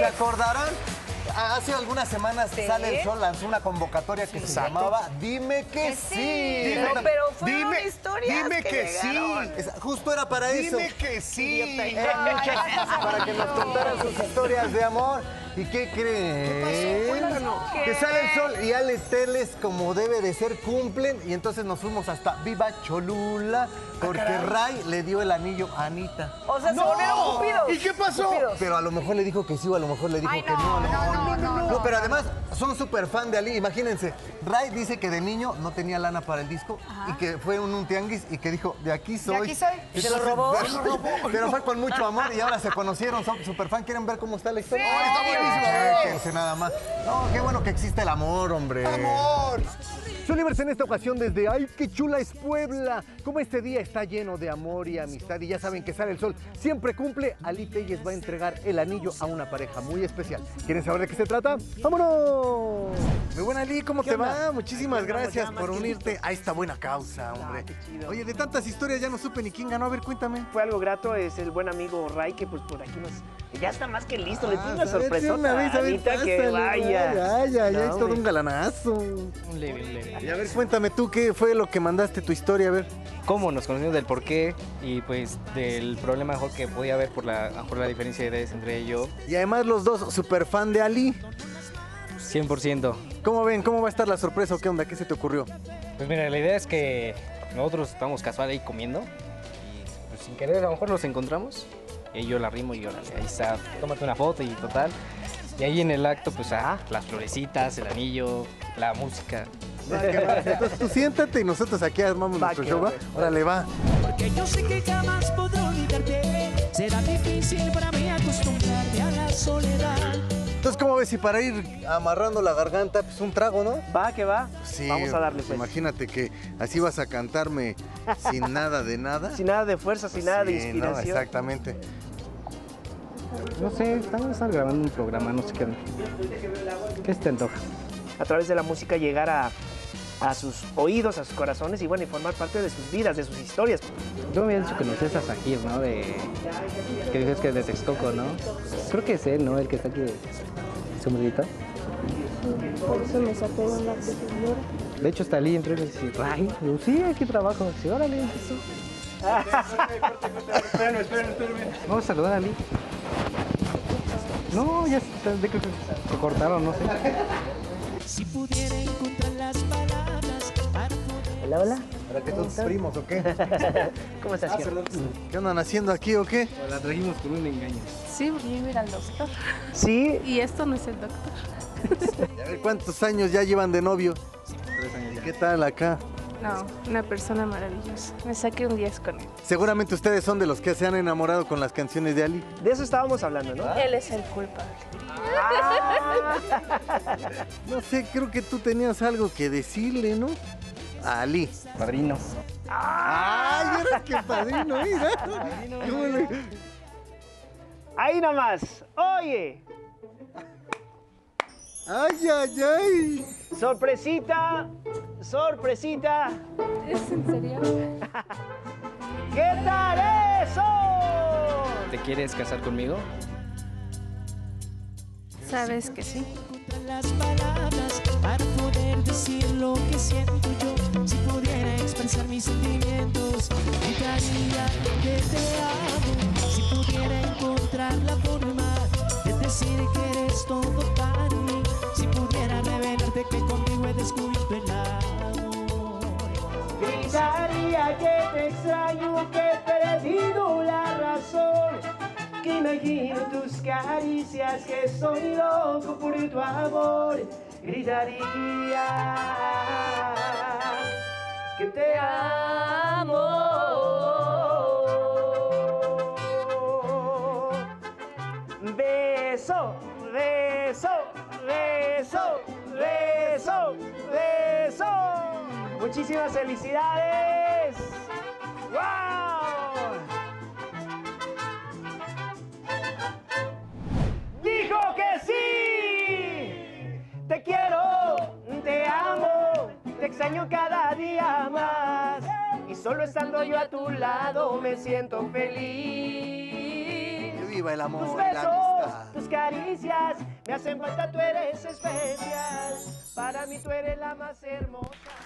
se acordarán, hace algunas semanas Sale el Sol lanzó una convocatoria que se llamaba Dime que sí. No, pero fueron Dime- historias dime que sí. Es- Justo era para eso. Dime que sí. Muchas para que nos contaran sus historias de amor. ¿Y qué creen? ¿Qué? Que sale el sol y Ale Teles, como debe de ser, cumplen. Y entonces nos fuimos hasta Viva Cholula, porque Ray le dio el anillo a Anita. O sea, se volvieron cupidos. ¿Y qué pasó? Cupidos. Pero a lo mejor le dijo que sí o a lo mejor le dijo Ay, que no, no. no, no, no, no. pero además son súper fan de Ali. Imagínense, Ray dice que de niño no tenía lana para el disco y que fue en un tianguis y que dijo, de aquí soy. aquí soy. ¿Y se lo robó? Pero fue con mucho amor y ahora se conocieron, son súper fan. ¿Quieren ver cómo está la historia? Sí. Chéquense nada más. No, qué bueno que existe el amor, hombre. ¡Amor! Universe en esta ocasión desde ¡Ay, qué chula es Puebla! Como este día está lleno de amor y amistad y ya saben que sale el sol, siempre cumple, Ali Telles va a entregar el anillo a una pareja muy especial. ¿Quieren saber de qué se trata? ¡Vámonos! Muy buena Ali, ¿cómo te va? Muchísimas gracias por unirte a esta buena causa, hombre. qué chido. Oye, de tantas historias ya no supe ni quién ganó. A ver, cuéntame. Fue algo grato, es el buen amigo Ray que pues por aquí nos... Ya está más que listo, le tiene una Ah, sorpresota Una vez, a ver, que vaya. Ya, ya, ya, No, es todo un galanazo. Un leve, un leve. Y a ver, cuéntame tú, ¿qué fue lo que mandaste tu historia? A ver. ¿Cómo nos conocimos del por qué y pues del problema mejor que podía haber por la, por la diferencia de edades entre ellos? Y además los dos, súper fan de Ali. 100%. ¿Cómo ven? ¿Cómo va a estar la sorpresa o qué onda? ¿Qué se te ocurrió? Pues mira, la idea es que nosotros estamos casual ahí comiendo y pues, sin querer a lo mejor nos encontramos y yo la rimo y órale, ahí está, tómate una foto y total. Y ahí en el acto pues ah, las florecitas, el anillo, la música. Entonces tú siéntate y nosotros aquí armamos Va, nuestro show, va, ¿va? pues. Órale, va. Porque yo sé que jamás podré olvidarte. Será difícil para mí acostumbrarme a la soledad. Entonces, ¿cómo ves si para ir amarrando la garganta, pues un trago, ¿no? Va, que va. Sí. Vamos a darle pues. Imagínate que así vas a cantarme sin nada de nada. Sin nada de fuerza, sin nada de Sí, no, inspiración. exactamente. No sé, estamos grabando un programa, no sé qué. ¿Qué se te antoja? a través de la música llegar a, a sus oídos, a sus corazones y bueno, y formar parte de sus vidas, de sus historias. Tú me habías dicho que conocías a Sajir, ¿no? De... Que dices que es de Texcoco, ¿no? Creo que es él, ¿no? El que está aquí de sombrerito. Por eso me sacó de la señora. De hecho, está Ali entre ellos y dice, ay, sí, aquí trabajo. Sí, órale. sí. espérenme, espérenme, espérenme. Vamos a saludar a Ali. No, ya está, de que se cortaron, no sé. Si pudiera encontrar las palabras para poder. Hola, hola. ¿Para que tus primos o qué? ¿Cómo estás? Gio? ¿Qué andan haciendo aquí o qué? La trajimos con un engaño. Sí, porque yo iba a ir al doctor. Sí, Y esto no es el doctor. Y a ver, ¿cuántos años ya llevan de novio? Tres años ya. ¿Qué tal acá? No, una persona maravillosa. Me saqué un 10 con él. Seguramente ustedes son de los que se han enamorado con las canciones de Ali. de eso estábamos hablando, ¿no? Él es el culpable. No sé, creo que tú tenías algo que decirle, ¿no? A Ali. Padrino. ¡Ay, eres que padrino, mira! ¿Cómo le- Ahí nomás. Oye, ¡Ay, ay, ay! sorpresita, sorpresita. ¿Es en serio? ¿Qué tal eso? ¿Te quieres casar conmigo? Sabes que sí. encontrar las palabras para poder decir lo que siento yo. Si pudiera expresar mis sentimientos, gritaría que te amo. Si pudiera encontrar la forma de decir que eres todo para mí. Si pudiera revelarte que contigo he descubierto el amor. Gritaría que te extraño, que he perdido la razón. Que imagino tus caricias, que estoy loco por tu amor. Gritaría que te amo. Beso, beso, beso, beso, beso. Muchísimas felicidades. ¡Wow! Dijo que sí. Te quiero, te amo, te extraño cada día más. Y solo estando yo a tu lado me siento feliz. ¡Que viva el amor Tus besos amistad! Tus caricias me hacen falta, tú eres especial. Para mí tú eres la más hermosa.